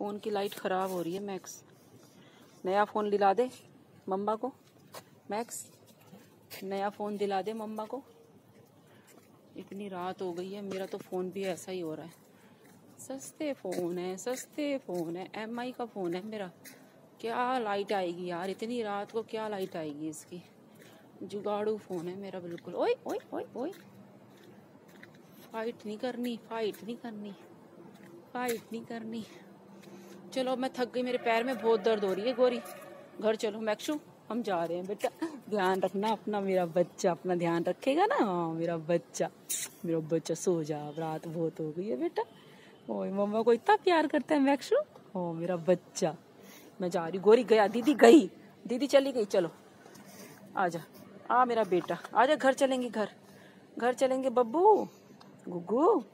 Phone की light ख़राब हो रही है, मैक्स। नया फ़ोन दिला दे मम्मा को। मैक्स, नया फ़ोन दिला दे मम्मा को। इतनी रात हो गई है, मेरा तो फ़ोन भी ऐसा ही हो रहा है। सस्ते फ़ोन है, सस्ते फ़ोन है एमआई का फ़ोन है मेरा। क्या लाइट आएगी यार, इतनी रात को क्या लाइट आएगी इसकी? जुगाड़ू फ़ोन है मेरा बिल्कुल। ओए ओए ओए ओए। फाइट नहीं करनी फाइट नहीं करनी फाइट नहीं करनी। चलो मैं थक गई, मेरे पैर में बहुत दर्द हो रही है, गोरी। घर चलो मैक्शू हम जा रहे हैं, बेटा। ध्यान रखना अपना, मेरा बच्चा, अपना ध्यान रखेगा ना। हाँ मेरा बच्चा मेरा बच्चा सो जा रात बहुत हो गई है, बेटा। ओ मम्मा को इतना प्यार करता है मैक्शू ओ, मेरा बच्चा। मैं जा रही गोरी, गया, दीदी गई। दीदी चली गई, चलो। आजा आ मेरा बेटा। आजा घर चलेंगे, घर। घर चलेंगे, बब्बू। गुग्गू।